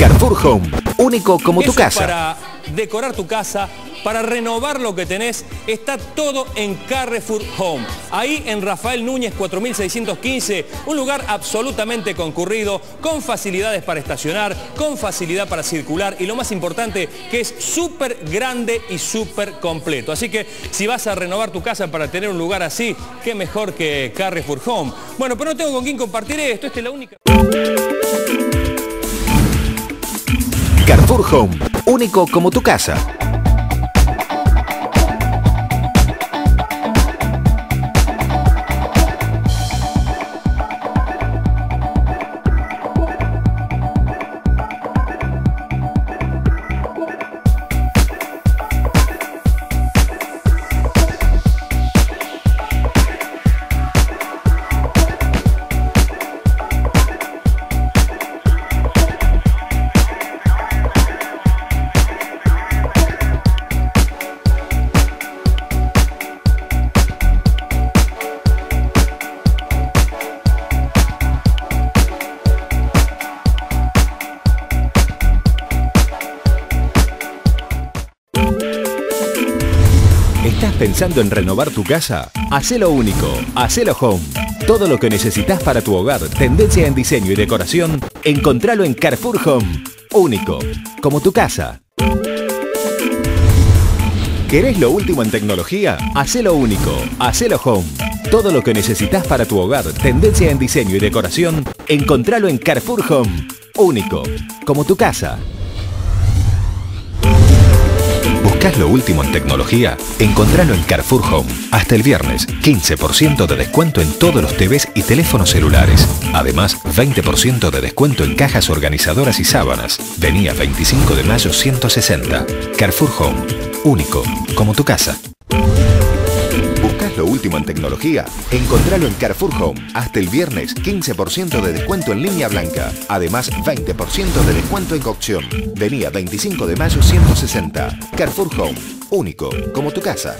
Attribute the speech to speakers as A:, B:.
A: Carrefour Home, único como tu casa.
B: Para decorar tu casa, para renovar lo que tenés, está todo en Carrefour Home. Ahí en Rafael Núñez 4615, un lugar absolutamente concurrido, con facilidades para estacionar, con facilidad para circular y lo más importante, que es súper grande y súper completo. Así que si vas a renovar tu casa para tener un lugar así, qué mejor que Carrefour Home. Bueno, pero no tengo con quién compartir esto, esta es la única...
A: Carrefour Home, único como tu casa. ¿Estás pensando en renovar tu casa? Hacelo único, hacelo home. Todo lo que necesitas para tu hogar, tendencia en diseño y decoración, encontralo en Carrefour Home. Único, como tu casa. ¿Querés lo último en tecnología? Hacelo único, hacelo home. Todo lo que necesitas para tu hogar, tendencia en diseño y decoración, encontralo en Carrefour Home. Único, como tu casa. ¿Buscas lo último en tecnología? Encontralo en Carrefour Home. Hasta el viernes, 15% de descuento en todos los TVs y teléfonos celulares. Además, 20% de descuento en cajas organizadoras y sábanas. Venía 25 de mayo 160. Carrefour Home. Único, como tu casa. ¿Buscas lo último en tecnología? Encontralo en Carrefour Home. Hasta el viernes, 15% de descuento en línea blanca. Además, 20% de descuento en cocción. Venía 25 de mayo 160. Carrefour Home. Único, como tu casa.